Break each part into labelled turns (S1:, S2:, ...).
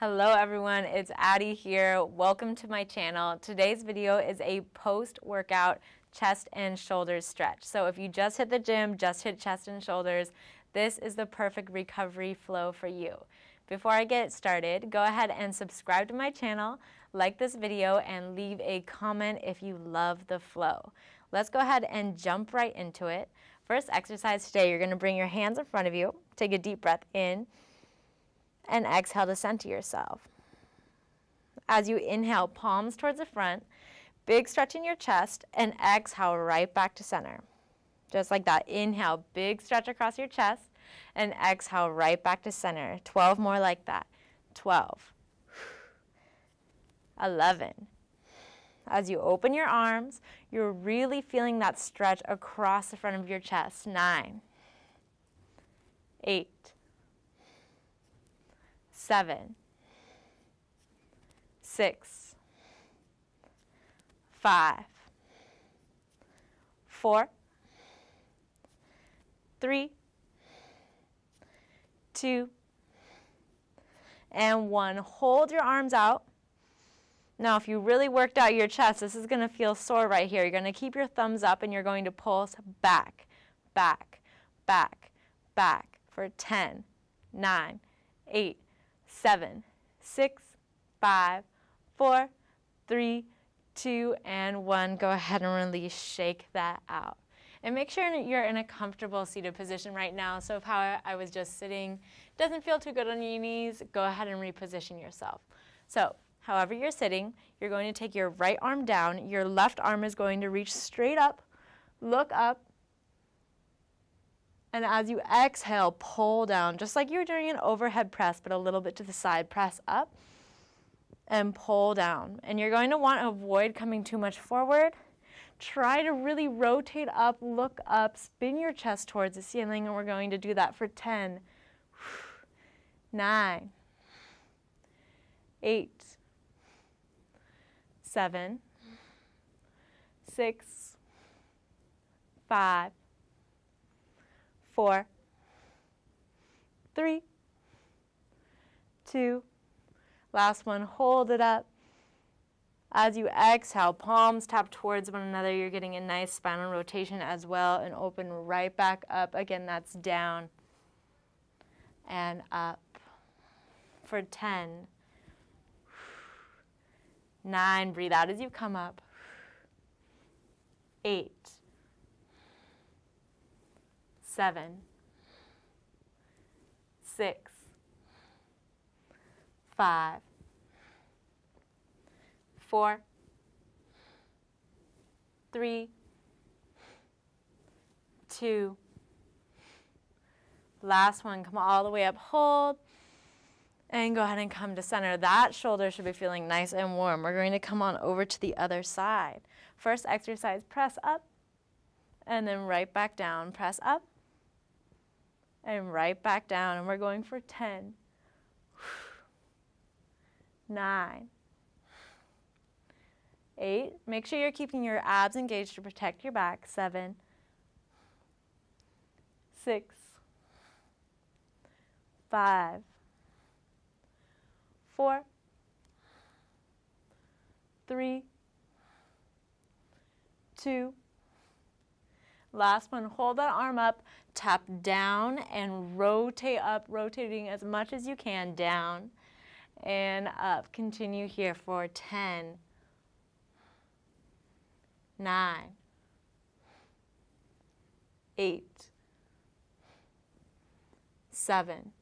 S1: Hello everyone, it's Adee here. Welcome to my channel. Today's video is a post-workout chest and shoulders stretch. So if you just hit the gym, just hit chest and shoulders, this is the perfect recovery flow for you. Before I get started, go ahead and subscribe to my channel, like this video, and leave a comment if you love the flow. Let's go ahead and jump right into it. First exercise today, you're gonna bring your hands in front of you, take a deep breath in, and exhale to center yourself. As you inhale, palms towards the front, big stretch in your chest, and exhale right back to center. Just like that. Inhale, big stretch across your chest, and exhale right back to center. 12 more like that. 12. 11. As you open your arms, you're really feeling that stretch across the front of your chest. 9. 8 seven, six, five, four, three, two, and one. Hold your arms out. Now, if you really worked out your chest, this is going to feel sore right here. You're going to keep your thumbs up and you're going to pulse back, back, back, back for 10, 9, 8, seven, six, five, four, three, two, and one. Go ahead and release. Shake that out. And make sure you're in a comfortable seated position right now. So if how I was just sitting doesn't feel too good on your knees, go ahead and reposition yourself. So however you're sitting, you're going to take your right arm down. Your left arm is going to reach straight up, look up, and as you exhale, pull down, just like you were doing an overhead press, but a little bit to the side. Press up and pull down. And you're going to want to avoid coming too much forward. Try to really rotate up, look up, spin your chest towards the ceiling, and we're going to do that for 10, 9, 8, 7, 6, 5, four, three, two, last one, hold it up. As you exhale, palms tap towards one another. You're getting a nice spinal rotation as well and open right back up. Again, that's down and up for 10, 9, breathe out as you come up, 8, seven, six, five, four, three, two, last one, come all the way up, hold, and go ahead and come to center. That shoulder should be feeling nice and warm. We're going to come on over to the other side. First exercise, press up, and then right back down, press up, and right back down. And we're going for 10, 9, 8. Make sure you're keeping your abs engaged to protect your back. 7, 6, 5, 4, 3, 2, Last one, hold that arm up, tap down and rotate up, rotating as much as you can down and up. Continue here for 10, 9, 8, 7,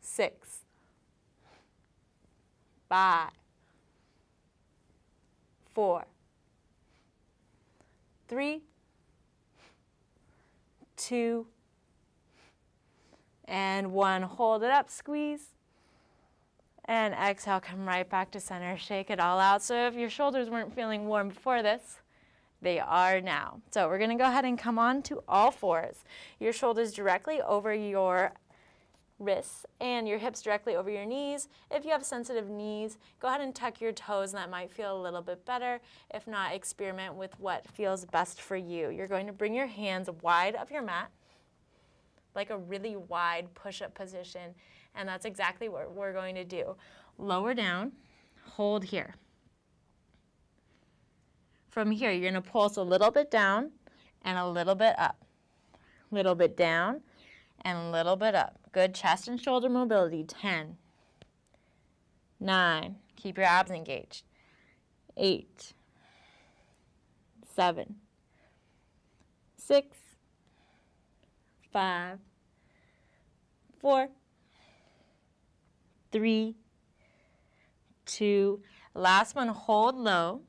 S1: 6, 5, 4, three, two, and one. Hold it up, squeeze. And exhale, come right back to center. Shake it all out. So if your shoulders weren't feeling warm before this, they are now. So we're going to go ahead and come on to all fours. Your shoulders directly over your wrists and your hips directly over your knees. If you have sensitive knees, go ahead and tuck your toes and that might feel a little bit better. If not, experiment with what feels best for you. You're going to bring your hands wide of your mat, like a really wide push-up position, And that's exactly what we're going to do. Lower down, hold here. From here, you're going to pulse a little bit down and a little bit up. A little bit down and a little bit up. Good chest and shoulder mobility. 10, 9, keep your abs engaged. 8, 7, 6, 5, 4, 3, 2, last one, hold low.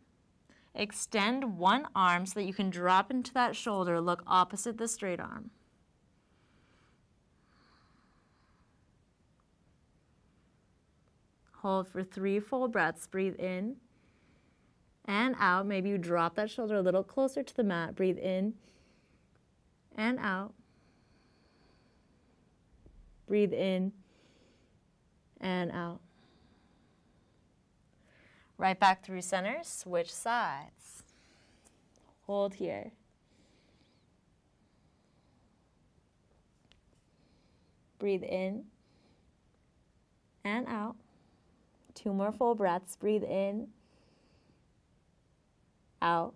S1: Extend one arm so that you can drop into that shoulder, look opposite the straight arm. Hold for three full breaths. Breathe in and out. Maybe you drop that shoulder a little closer to the mat. Breathe in and out. Breathe in and out. Right back through center, switch sides. Hold here. Breathe in and out. Two more full breaths. Breathe in, out.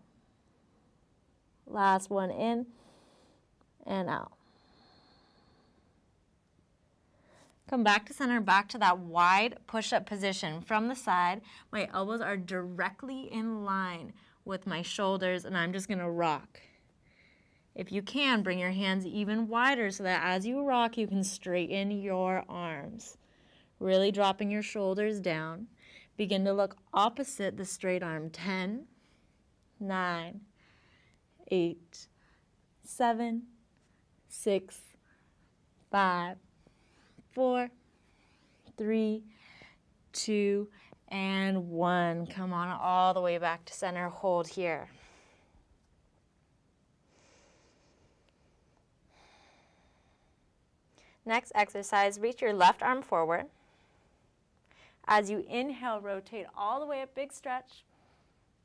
S1: Last one in and out. Come back to center, back to that wide push-up position. From the side, my elbows are directly in line with my shoulders, and I'm just gonna rock. If you can, bring your hands even wider so that as you rock, you can straighten your arms. Really dropping your shoulders down. Begin to look opposite the straight arm. 10, 9, 8, 7, 6, 5, four, three, two, and one. Come on all the way back to center. Hold here. Next exercise, reach your left arm forward. As you inhale, rotate all the way up, big stretch.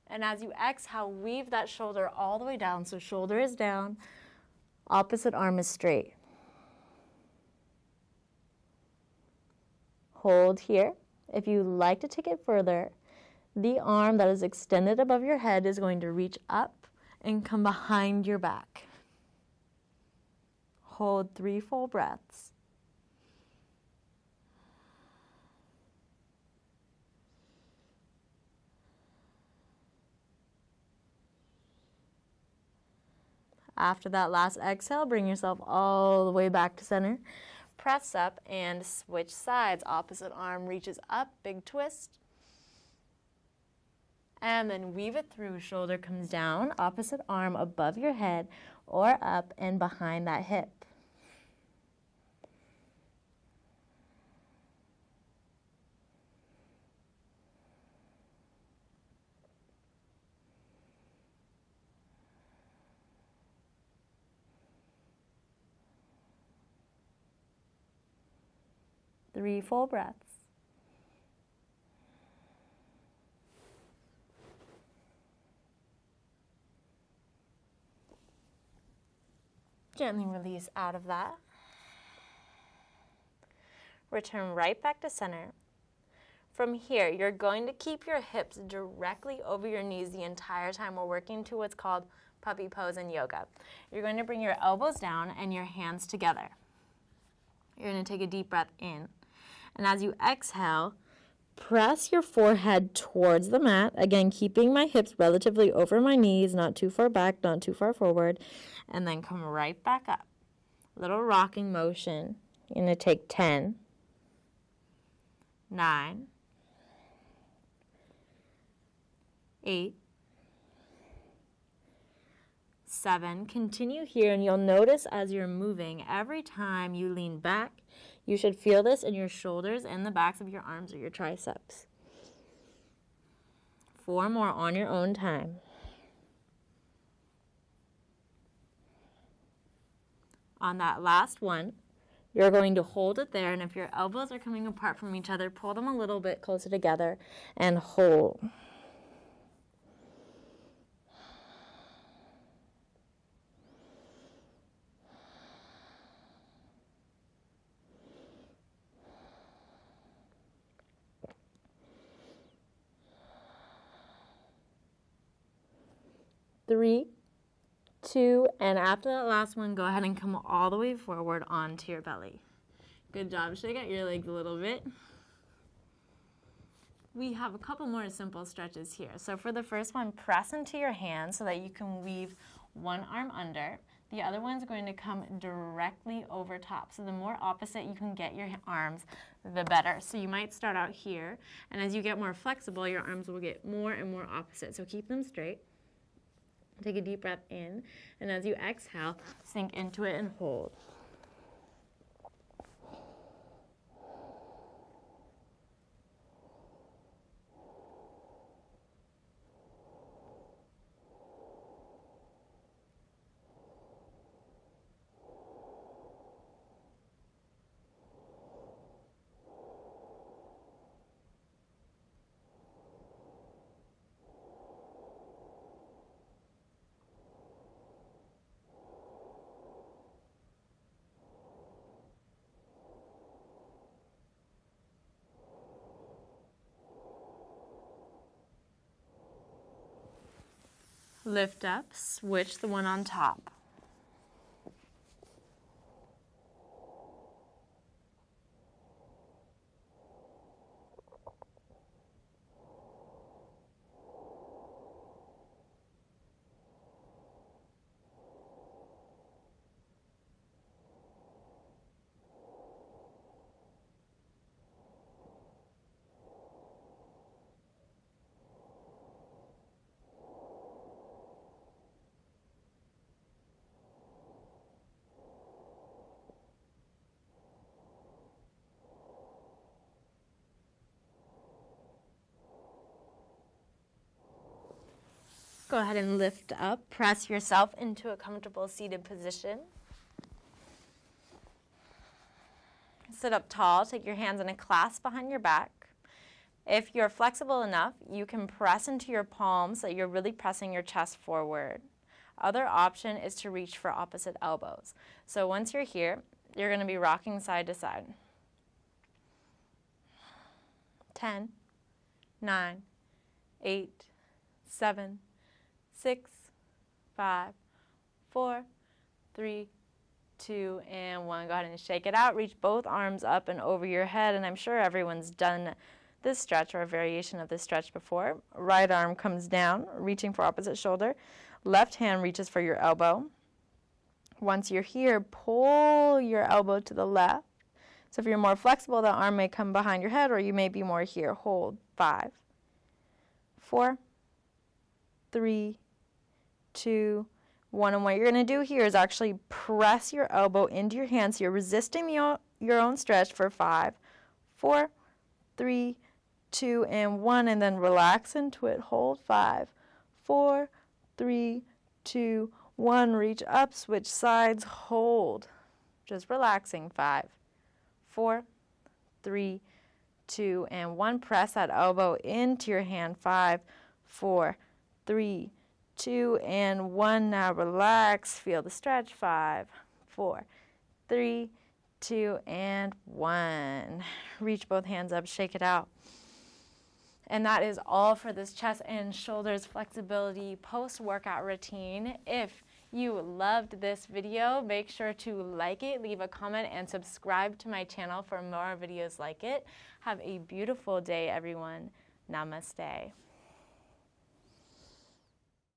S1: And as you exhale, weave that shoulder all the way down. So shoulder is down, opposite arm is straight. Hold here. If you like to take it further, the arm that is extended above your head is going to reach up and come behind your back. Hold three full breaths. After that last exhale, bring yourself all the way back to center press up and switch sides. Opposite arm reaches up, big twist. And then weave it through, shoulder comes down, opposite arm above your head or up and behind that hip. Three full breaths. Gently release out of that. Return right back to center. From here, you're going to keep your hips directly over your knees the entire time we're working to what's called puppy pose in yoga. You're going to bring your elbows down and your hands together. You're going to take a deep breath in. And as you exhale, press your forehead towards the mat. Again, keeping my hips relatively over my knees, not too far back, not too far forward. And then come right back up. Little rocking motion. You're going to take 10, 9, 8, 7. Continue here, and you'll notice as you're moving, every time you lean back, you should feel this in your shoulders and the backs of your arms or your triceps. Four more on your own time. On that last one, you're going to hold it there, and if your elbows are coming apart from each other, pull them a little bit closer together and hold. Three, two, and after that last one, go ahead and come all the way forward onto your belly. Good job. Shake out your legs a little bit. We have a couple more simple stretches here. So for the first one, press into your hands so that you can weave one arm under. The other one's going to come directly over top. So the more opposite you can get your arms, the better. So you might start out here, and as you get more flexible, your arms will get more and more opposite. So keep them straight. Take a deep breath in, and as you exhale, sink into it and hold. Lift up, switch the one on top. Go ahead and lift up. Press yourself into a comfortable seated position. Sit up tall. Take your hands in a clasp behind your back. If you're flexible enough, you can press into your palms so you're really pressing your chest forward. Other option is to reach for opposite elbows. So once you're here, you're going to be rocking side to side. 10, 9, 8, 7, six, five, four, three, two, and one. Go ahead and shake it out. Reach both arms up and over your head, and I'm sure everyone's done this stretch or a variation of this stretch before. Right arm comes down, reaching for opposite shoulder. Left hand reaches for your elbow. Once you're here, pull your elbow to the left. So if you're more flexible, the arm may come behind your head, or you may be more here. Hold. Five, four, three, two, one. And what you're going to do here is actually press your elbow into your hand. So you're resisting the, your own stretch for five, four, three, two, and one. And then relax into it. Hold five, four, three, two, one. Reach up, switch sides, hold. Just relaxing. Five, four, three, two, and one. Press that elbow into your hand. Five, four, three, two, and one. Now relax. Feel the stretch. Five, four, three, two, and one. Reach both hands up, shake it out. And that is all for this chest and shoulders flexibility post-workout routine. If you loved this video, make sure to like it, leave a comment, and subscribe to my channel for more videos like it. Have a beautiful day, everyone. Namaste.